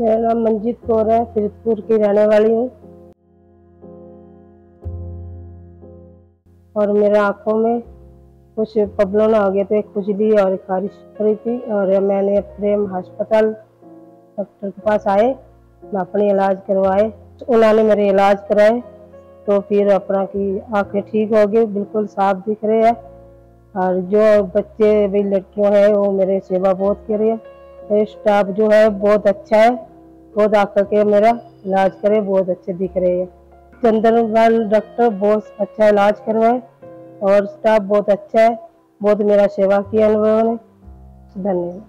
मेरा नाम मंजीत कौर है फरीदपुर की रहने वाली हूँ। और मेरा आँखों में कुछ प्रॉब्लम हो गया थे खुजली और खारिश रही थी और मैंने प्रेम अस्पताल डॉक्टर के पास आए, मैं अपने इलाज करवाए। उन्होंने मेरे इलाज कराए तो फिर अपना की आँखें ठीक हो गई, बिल्कुल साफ़ दिख रहे हैं। और जो बच्चे भी लड़कियों हैं, वो मेरे सेवा बहुत कर रही है। स्टाफ जो है, बहुत अच्छा है। बहुत आकर के मेरा इलाज करे, बहुत अच्छे दिख रहे हैं। चंद्रपाल डॉक्टर बहुत अच्छा इलाज करवाए और स्टाफ बहुत अच्छा है। बहुत मेरा सेवा किया उन्होंने धन्यवाद।